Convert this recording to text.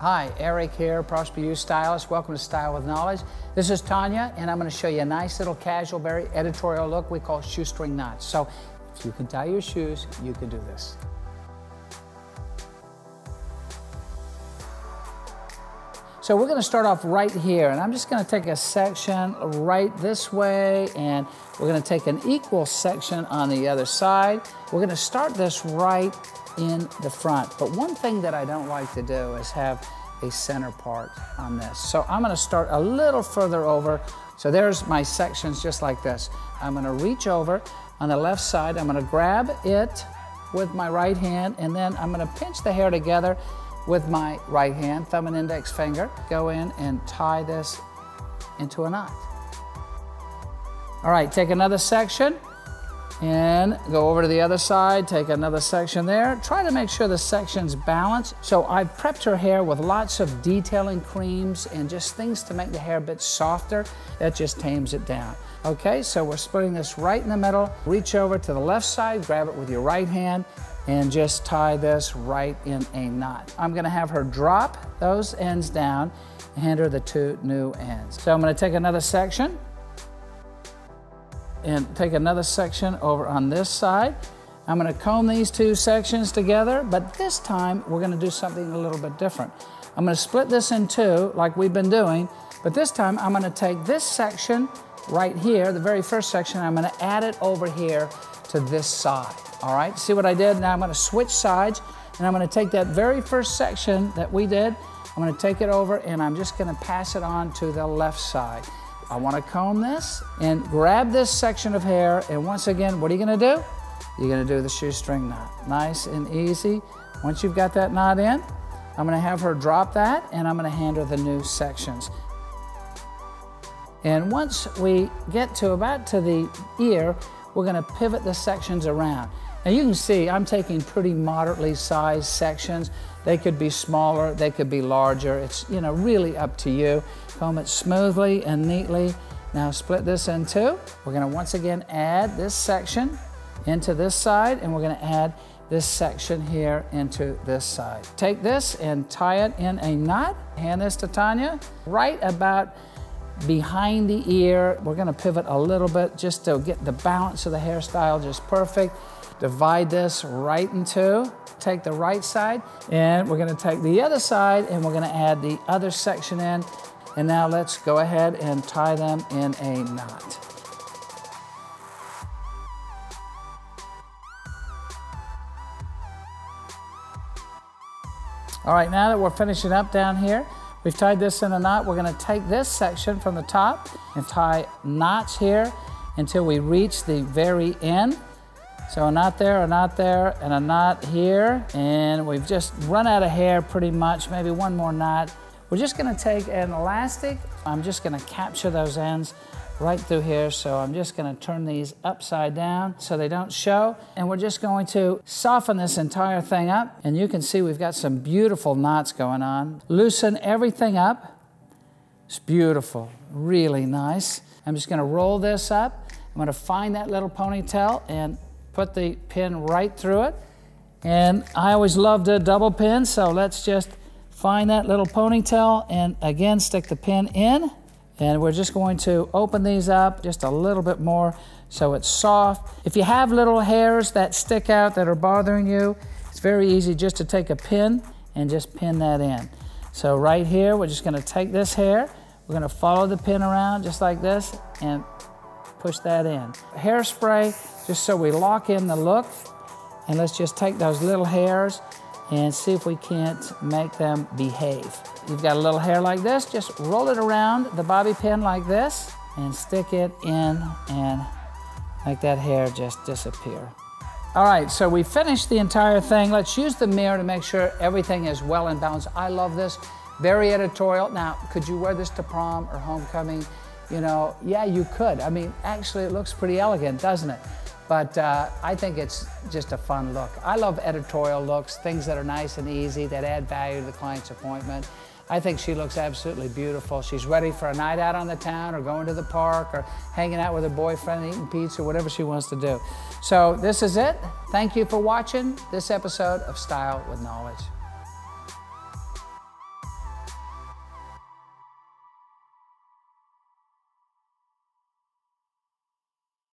Hi, Eric here, Prosper U Stylist. Welcome to Style with Knowledge. This is Tanya, and I'm going to show you a nice little casual, very editorial look we call shoestring knots. So if you can tie your shoes, you can do this. So we're going to start off right here, and I'm just going to take a section right this way, and we're going to take an equal section on the other side. We're going to start this right in the front. But one thing that I don't like to do is have a center part on this. So I'm going to start a little further over. So there's my sections just like this. I'm going to reach over on the left side. I'm going to grab it with my right hand, and then I'm going to pinch the hair together with my right hand, thumb and index finger, go in and tie this into a knot. All right, take another section and go over to the other side, take another section there. Try to make sure the section's balanced. So I've prepped her hair with lots of detailing creams and just things to make the hair a bit softer. That just tames it down. Okay, so we're splitting this right in the middle. Reach over to the left side, grab it with your right hand, and just tie this right in a knot. I'm gonna have her drop those ends down and hand her the two new ends. So I'm gonna take another section and take another section over on this side. I'm gonna comb these two sections together, but this time we're gonna do something a little bit different. I'm gonna split this in two like we've been doing, but this time I'm gonna take this section right here, the very first section, I'm gonna add it over here to this side. All right, see what I did? Now I'm gonna switch sides and I'm gonna take that very first section that we did, I'm gonna take it over and I'm just gonna pass it on to the left side. I wanna comb this and grab this section of hair and once again, what are you gonna do? You're gonna do the shoestring knot. Nice and easy. Once you've got that knot in, I'm gonna have her drop that and I'm gonna hand her the new sections. And once we get to about to the ear, we're gonna pivot the sections around. Now you can see I'm taking pretty moderately sized sections. They could be smaller, they could be larger. It's you know really up to you. Comb it smoothly and neatly. Now split this in two. We're gonna once again add this section into this side and we're gonna add this section here into this side. Take this and tie it in a knot. Hand this to Tanya. Right about behind the ear. We're gonna pivot a little bit just to get the balance of the hairstyle just perfect. Divide this right in two. Take the right side and we're gonna take the other side and we're gonna add the other section in. And now let's go ahead and tie them in a knot. All right, now that we're finishing up down here, we've tied this in a knot. We're gonna take this section from the top and tie knots here until we reach the very end. So a knot there, a knot there, and a knot here. And we've just run out of hair pretty much, maybe one more knot. We're just gonna take an elastic. I'm just gonna capture those ends right through here. So I'm just gonna turn these upside down so they don't show. And we're just going to soften this entire thing up. And you can see we've got some beautiful knots going on. Loosen everything up. It's beautiful, really nice. I'm just gonna roll this up. I'm gonna find that little ponytail and put the pin right through it. And I always love to double pin, so let's just find that little ponytail and again stick the pin in. And we're just going to open these up just a little bit more so it's soft. If you have little hairs that stick out that are bothering you, it's very easy just to take a pin and just pin that in. So right here, we're just gonna take this hair, we're gonna follow the pin around just like this and push that in. Hairspray, just so we lock in the look. And let's just take those little hairs and see if we can't make them behave. You've got a little hair like this, just roll it around the bobby pin like this and stick it in and make that hair just disappear. All right, so we finished the entire thing. Let's use the mirror to make sure everything is well in balance. I love this, very editorial. Now, could you wear this to prom or homecoming? You know, yeah, you could. I mean, actually, it looks pretty elegant, doesn't it? But uh, I think it's just a fun look. I love editorial looks, things that are nice and easy, that add value to the client's appointment. I think she looks absolutely beautiful. She's ready for a night out on the town or going to the park or hanging out with her boyfriend, eating pizza, whatever she wants to do. So this is it. Thank you for watching this episode of Style with Knowledge.